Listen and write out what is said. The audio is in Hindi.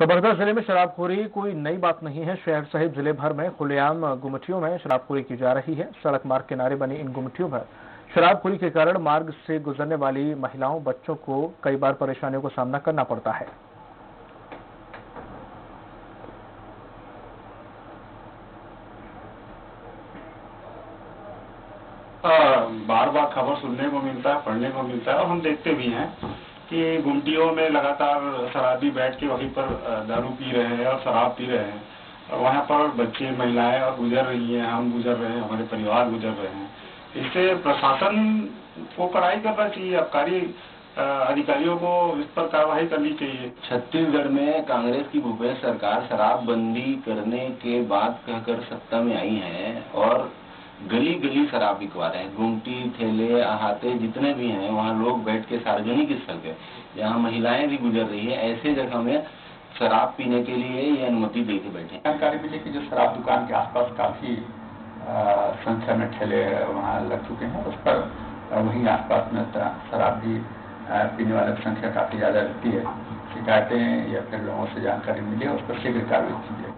कबरदा ज़िले में शराबखोरी कोई नई बात नहीं है। शहर सहित ज़िले भर में खुलेआम गुमटियों में शराबखोरी की जा रही है। सड़क मार्ग किनारे बनी इन गुमटियों पर शराबखोरी के कारण मार्ग से गुजरने वाली महिलाओं, बच्चों को कई बार परेशानियों का सामना करना पड़ता है। बार बार खबर सुनने को मिलता है, पढ़ने को मिलता है और हम देखते भी हैं। कि गुमटियों में लगातार शराबी बैठ के वहीं पर दारू पी रहे हैं और शराब पी रहे हैं। और वहाँ पर बच्चे, महिलाएँ और गुजर रही हैं, हम गुजर रहे हैं, हमारे परिवार गुजर रहे हैं। इससे प्रशासन को कड़ाई करना चाहिए अबकारी अधिकारियों को इस पर कार्रवाई करनी चाहिए। छत्तीसगढ़ में कांग्रेस की भूपेश सरकार शराबबंदी करने के बाद कहकर सत्ता में आई है और गली गली शराब बिकवा रहे हैं। गुमटी ठेले अहाते जितने भी हैं, वहाँ लोग बैठ के सार्वजनिक स्थल पे। जहाँ महिलाएँ भी गुजर रही है। ऐसे जगह में शराब पीने के लिए ये अनुमति दे के बैठे जानकारी मिली कि जो शराब दुकान के आसपास काफ़ी संख्या में ठेले वहाँ लग चुके हैं। उस पर वहीं आसपास में शराब भी पीने वालों की संख्या काफ़ी ज़्यादा रहती है। शिकायतें या फिर लोगों से जानकारी मिली है उस पर शीघ्र कार्रवाई की जाए।